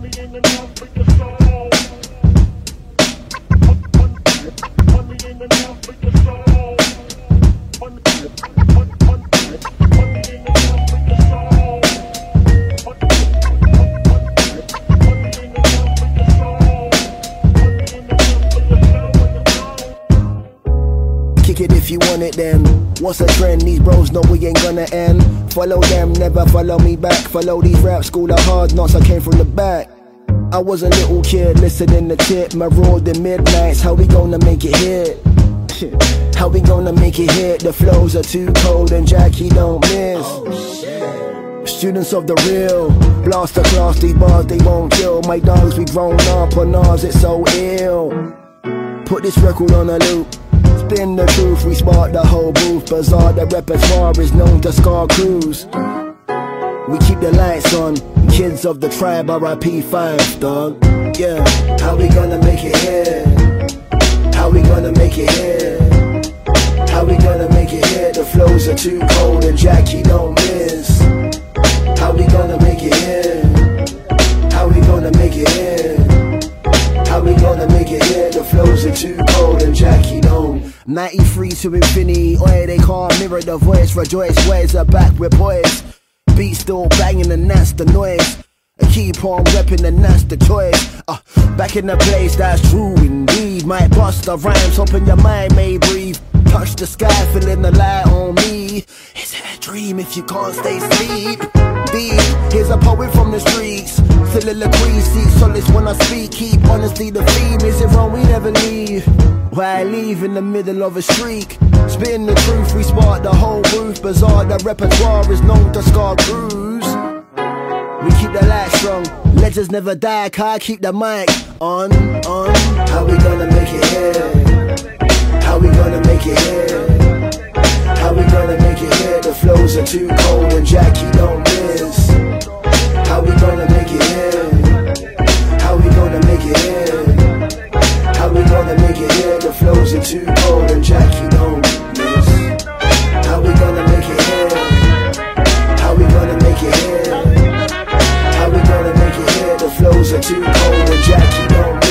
Money ain't enough for Kick it if you want it then. What's a trend? These bros know we ain't gonna end. Follow them, never follow me back. Follow these rap school of hard knocks, I came from the back. I was a little kid listening to tip, the midnights. How we gonna make it hit? How we gonna make it hit? The flows are too cold and Jackie don't miss. Oh, Students of the real, blast the class, these bars they won't kill. My dogs, we grown up on ours, it's so ill. Put this record on a loop. Spin the truth, we spark the whole booth. Bizarre, the repertoire is known to scar crews. We keep the lights on. Kids of the tribe, RIP Phife, dog. Yeah, how we gonna make it here? How we gonna make it here? How we gonna make it here? The flows are too cold and Jackie don't miss. How we gonna make it here? How we gonna make it here? How we gonna make it here? The flows are too cold and Jackie. 93 to infinity, oi, they can't mirror the voice. Rejoice, where's the back with boys? Beat still banging and that's the noise. I keep on repping and that's the choice. Uh, back in the place, that's true indeed. Might bust the rhymes, hoping your mind may breathe. Touch the sky, feeling the light on me. Is it a dream if you can't stay asleep? Deep, here's a poet from the streets. Soliloquy, see solace when I speak. Keep honesty the theme. Is it wrong we never leave? Why leave in the middle of a streak? Spin the truth, we spark the whole roof. Bizarre, the repertoire is known to scar crews. We keep the light strong. Legends never die, I keep the mic on, on. How we gonna make it here? How we gonna make it here? How we gonna make it here? The flows are too cold and Jackie don't too old and Jack, you don't miss. How we gonna make it here? How we gonna make it here? How we gonna make it here? The flows are too cold and Jack, you don't miss.